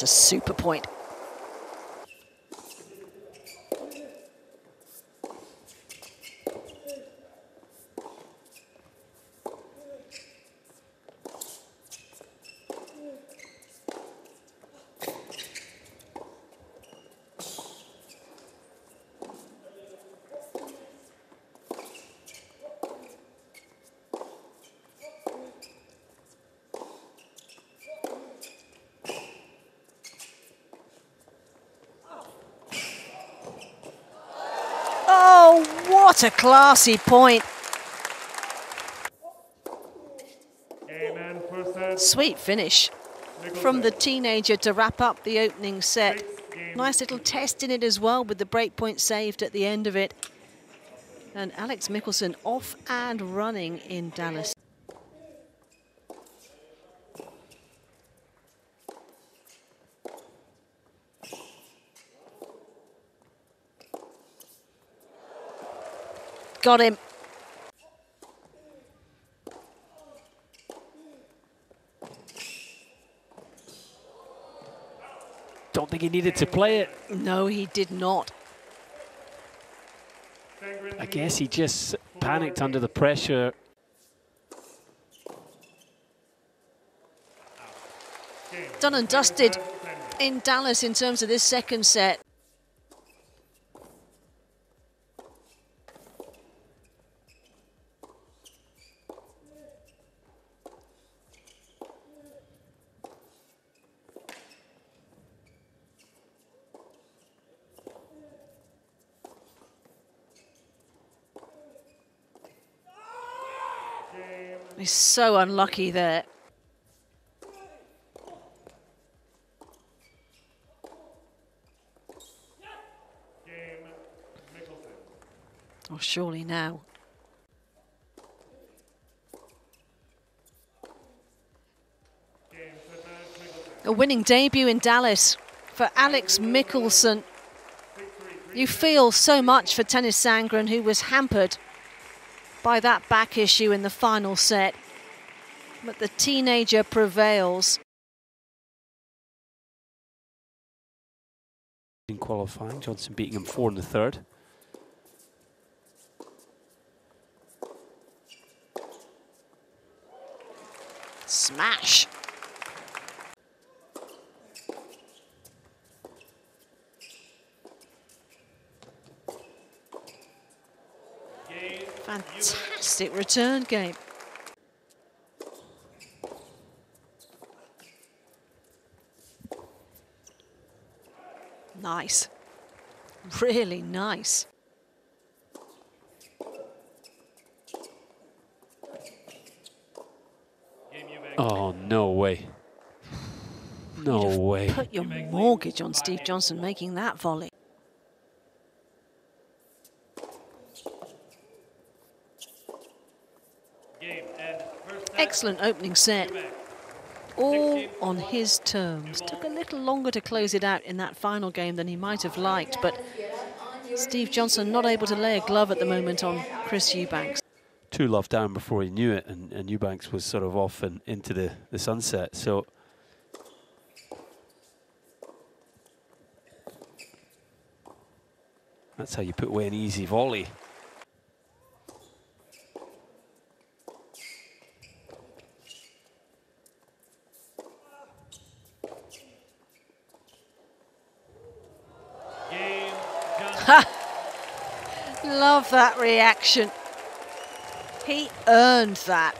That's a super point. Oh, what a classy point. Sweet finish from the teenager to wrap up the opening set. Nice little test in it as well with the breakpoint saved at the end of it. And Alex Michelsen off and running in Dallas. Got him. Don't think he needed to play it. No, he did not. I guess he just panicked under the pressure. Done and dusted in Dallas in terms of this second set. He's so unlucky there. Oh, surely now. A winning debut in Dallas for Alex Michelsen. You feel so much for Tennys Sandgren, who was hampered by that back issue in the final set. But the teenager prevails. In qualifying, Johnson beating him four in the third. Smash. Fantastic return game. Nice. Really nice. Oh, no way. No way. Put your mortgage on Steve Johnson making that volley. Excellent opening set. All on his terms. Took a little longer to close it out in that final game than he might have liked, but Steve Johnson not able to lay a glove at the moment on Chris Eubanks. Two love down before he knew it, and, and Eubanks was sort of off and into the, the sunset. So that's how you put away an easy volley. Love that reaction. He earned that.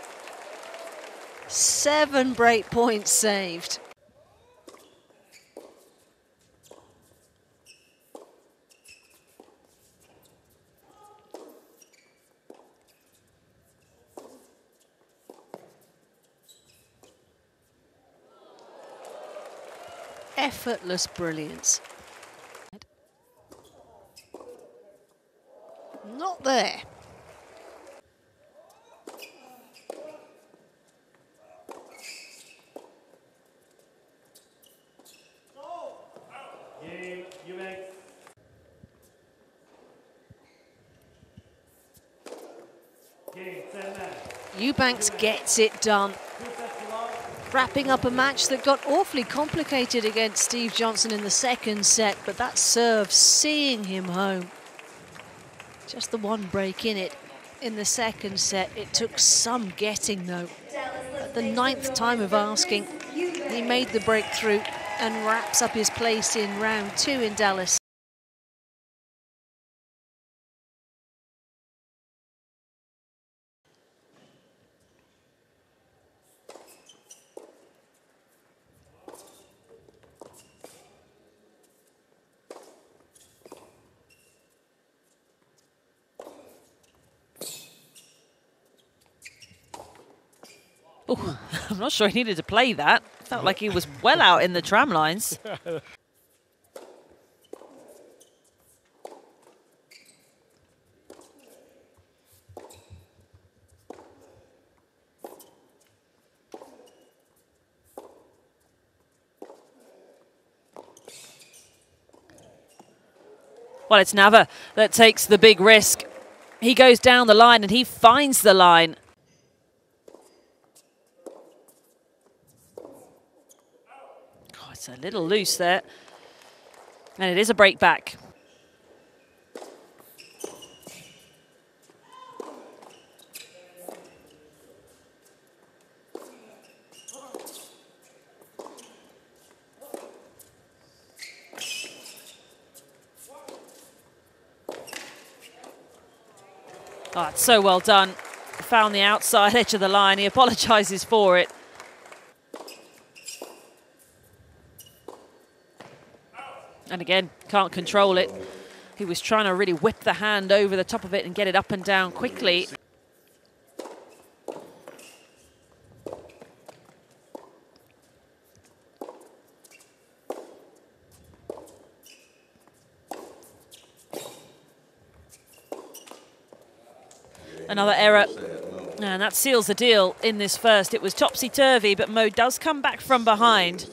Seven break points saved. Effortless brilliance. Not there. Eubanks gets it done. wrapping up a match that got awfully complicated against Steve Johnson in the second set, but that serve seeing him home. Just the one break in it in the second set. It took some getting though. At the ninth time of asking, he made the breakthrough and wraps up his place in round two in Dallas. Oh, I'm not sure he needed to play that. Felt like he was well out in the tram lines. Well, it's Nava that takes the big risk. He goes down the line and he finds the line. it's a little loose there. And it is a break back. Oh, it's so well done. Found the outside edge of the line. He apologises for it. Again, can't control it. He was trying to really whip the hand over the top of it and get it up and down quickly. Another error. And that seals the deal in this first. It was topsy-turvy, but Mmoh does come back from behind.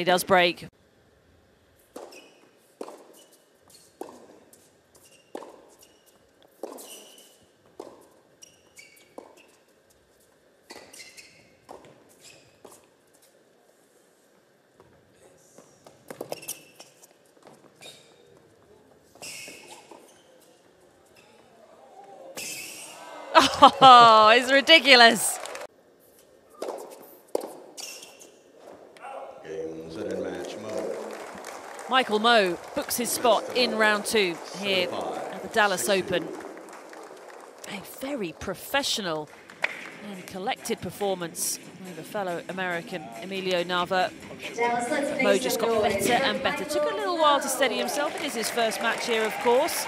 He does break. Oh, it's ridiculous. Michael Mmoh books his spot in round two here at the Dallas Open. A very professional and collected performance with a fellow American, Emilio Nava. Mmoh just got better and better. Took a little while to steady himself. It is his first match here, of course.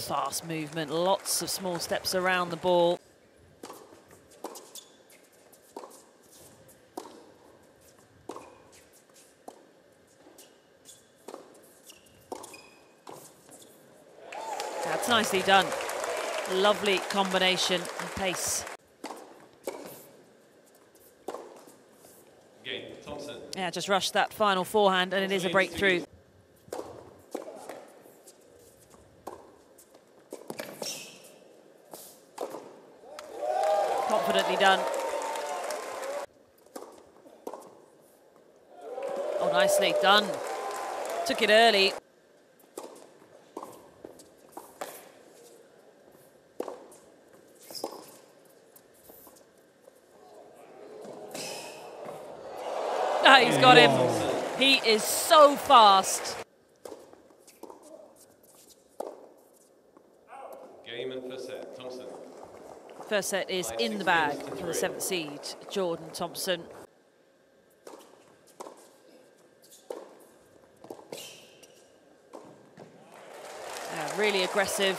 Fast movement, lots of small steps around the ball. That's nicely done. Lovely combination and pace. Again, Thompson. Yeah, just rushed that final forehand and it is a breakthrough. Confidently done. Oh, nicely done. Took it early. Ah, he's got him. He is so fast. First set is in the bag for the seventh seed, Jordan Thompson. Yeah, really aggressive.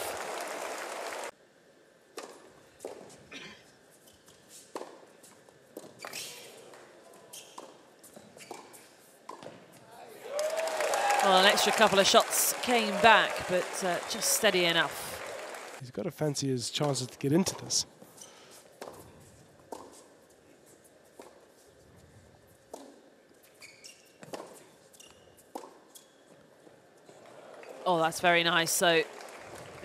Well, an extra couple of shots came back, but uh, just steady enough. He's got to fancy his chances to get into this. Oh, that's very nice. So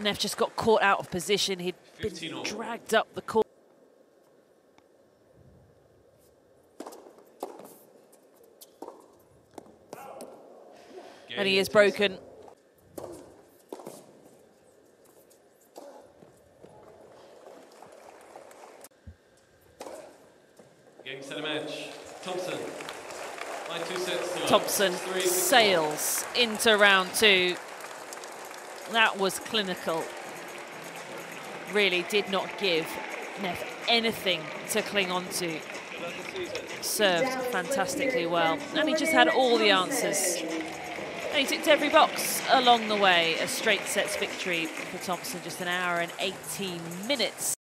Neff just got caught out of position. He'd been dragged up the court. And he is broken. Getting center match. Thompson. Line two sets. to love. Thompson sails into round two. That was clinical. Really did not give Neff anything to cling on to. Served fantastically well. And he just had all the answers. And he ticked every box along the way. A straight sets victory for Thompson, just an hour and 18 minutes.